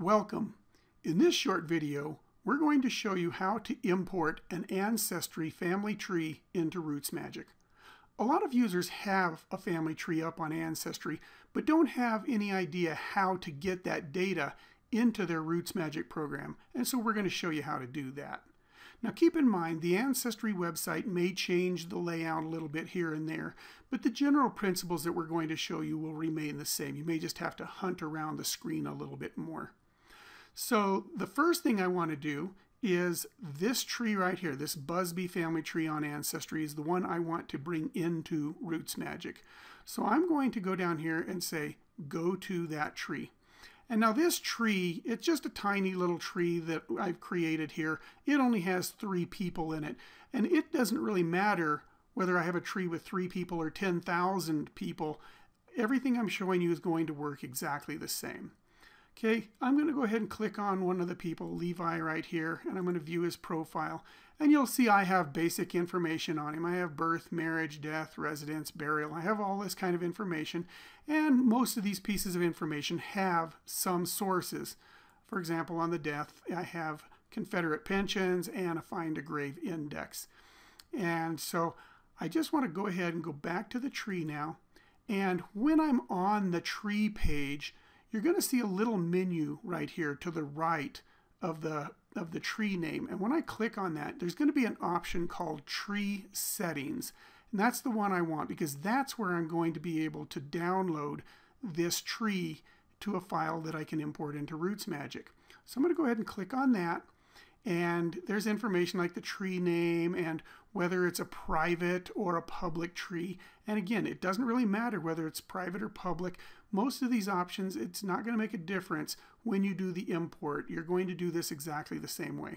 Welcome. In this short video, we're going to show you how to import an Ancestry family tree into RootsMagic. A lot of users have a family tree up on Ancestry, but don't have any idea how to get that data into their RootsMagic program, and so we're going to show you how to do that. Now keep in mind the Ancestry website may change the layout a little bit here and there, but the general principles that we're going to show you will remain the same. You may just have to hunt around the screen a little bit more. So the first thing I want to do is this tree right here, this Busby family tree on Ancestry is the one I want to bring into RootsMagic. So I'm going to go down here and say, go to that tree. And now this tree, it's just a tiny little tree that I've created here. It only has three people in it. And it doesn't really matter whether I have a tree with three people or 10,000 people. Everything I'm showing you is going to work exactly the same. Okay, I'm going to go ahead and click on one of the people, Levi right here, and I'm going to view his profile. And you'll see I have basic information on him. I have birth, marriage, death, residence, burial. I have all this kind of information. And most of these pieces of information have some sources. For example, on the death, I have Confederate pensions and a find a grave index. And so I just want to go ahead and go back to the tree now. And when I'm on the tree page, you're going to see a little menu right here to the right of the of the tree name. And when I click on that, there's going to be an option called Tree Settings. And that's the one I want because that's where I'm going to be able to download this tree to a file that I can import into RootsMagic. So I'm going to go ahead and click on that and there's information like the tree name and whether it's a private or a public tree. And again, it doesn't really matter whether it's private or public. Most of these options, it's not going to make a difference when you do the import. You're going to do this exactly the same way.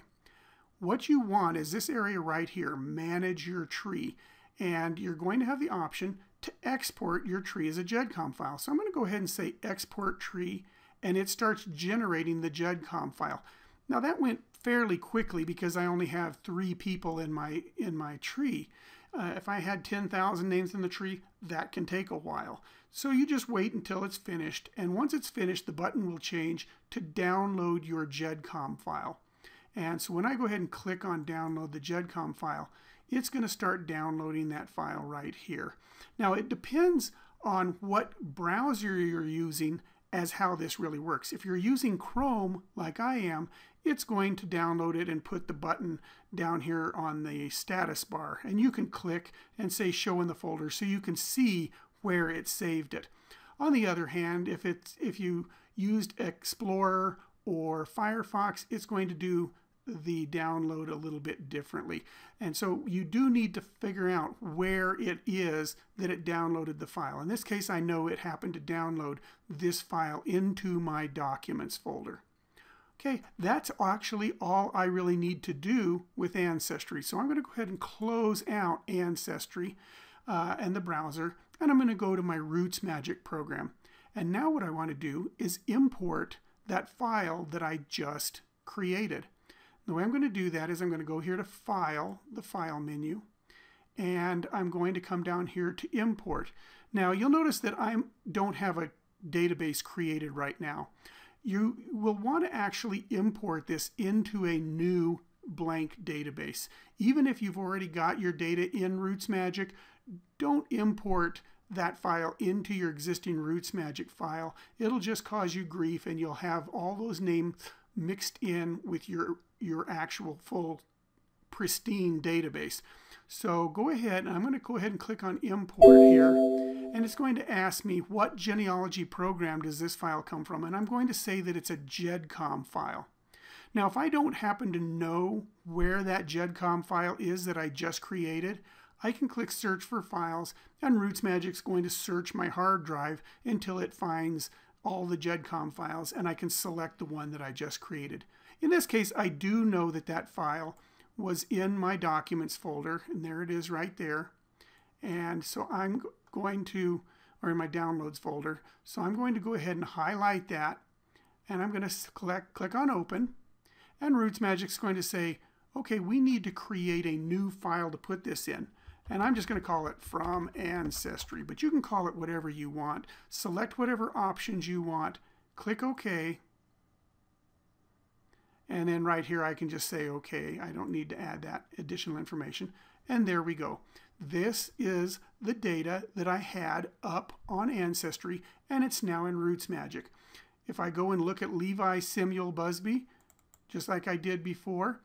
What you want is this area right here, manage your tree. And you're going to have the option to export your tree as a GEDCOM file. So I'm going to go ahead and say export tree and it starts generating the GEDCOM file. Now that went fairly quickly because I only have three people in my in my tree. Uh, if I had 10,000 names in the tree, that can take a while. So you just wait until it's finished, and once it's finished, the button will change to download your GEDCOM file. And so when I go ahead and click on download the GEDCOM file, it's going to start downloading that file right here. Now it depends on what browser you're using as how this really works. If you're using Chrome like I am, it's going to download it and put the button down here on the status bar. And you can click and say show in the folder so you can see where it saved it. On the other hand, if it's if you used Explorer or Firefox, it's going to do the download a little bit differently. And so you do need to figure out where it is that it downloaded the file. In this case, I know it happened to download this file into my documents folder. Okay, that's actually all I really need to do with Ancestry. So I'm going to go ahead and close out Ancestry uh, and the browser, and I'm going to go to my RootsMagic program. And now what I want to do is import that file that I just created. The way I'm going to do that is I'm going to go here to File, the File menu, and I'm going to come down here to Import. Now you'll notice that I don't have a database created right now you will want to actually import this into a new blank database. Even if you've already got your data in RootsMagic, don't import that file into your existing RootsMagic file. It'll just cause you grief and you'll have all those names mixed in with your, your actual full pristine database. So go ahead, and I'm going to go ahead and click on import here, and it's going to ask me what genealogy program does this file come from, and I'm going to say that it's a GEDCOM file. Now, if I don't happen to know where that GEDCOM file is that I just created, I can click search for files, and RootsMagic's going to search my hard drive until it finds all the GEDCOM files, and I can select the one that I just created. In this case, I do know that that file was in my documents folder and there it is right there and so I'm going to or in my downloads folder so I'm going to go ahead and highlight that and I'm going to click, click on open and RootsMagic's going to say okay we need to create a new file to put this in and I'm just going to call it from ancestry but you can call it whatever you want select whatever options you want click OK And then right here, I can just say, okay, I don't need to add that additional information. And there we go. This is the data that I had up on Ancestry, and it's now in RootsMagic. If I go and look at Levi Samuel Busby, just like I did before,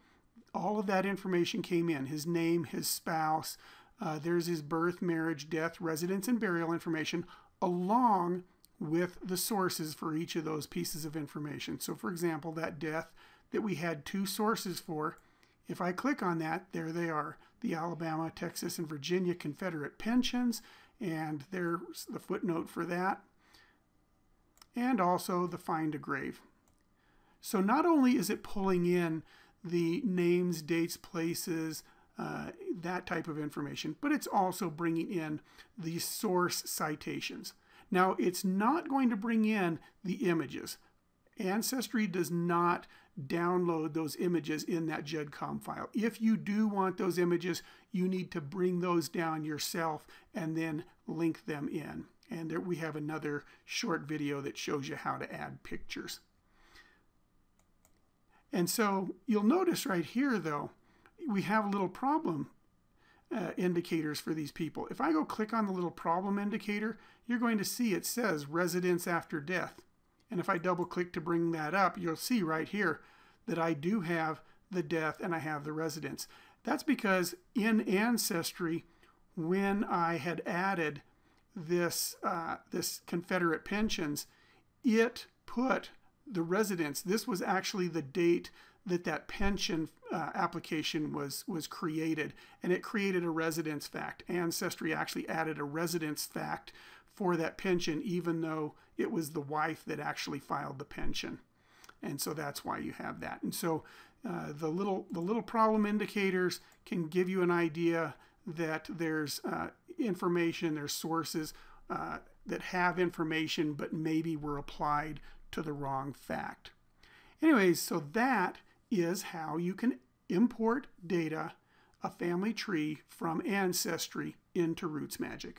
all of that information came in. His name, his spouse, uh, there's his birth, marriage, death, residence, and burial information, along with the sources for each of those pieces of information. So for example, that death that we had two sources for, if I click on that, there they are, the Alabama, Texas, and Virginia Confederate pensions, and there's the footnote for that, and also the find a grave. So not only is it pulling in the names, dates, places, uh, that type of information, but it's also bringing in the source citations. Now, it's not going to bring in the images. Ancestry does not download those images in that GEDCOM file. If you do want those images, you need to bring those down yourself and then link them in. And there we have another short video that shows you how to add pictures. And so you'll notice right here, though, we have a little problem uh, indicators for these people. If I go click on the little problem indicator, you're going to see it says residence after death. And if I double click to bring that up, you'll see right here that I do have the death and I have the residence. That's because in Ancestry, when I had added this, uh, this Confederate pensions, it put the residence, this was actually the date that that pension uh, application was was created and it created a residence fact. Ancestry actually added a residence fact for that pension even though it was the wife that actually filed the pension. And so that's why you have that. And so uh, the little the little problem indicators can give you an idea that there's uh, information there's sources uh, that have information but maybe were applied to the wrong fact anyways so that is how you can import data, a family tree from Ancestry into RootsMagic.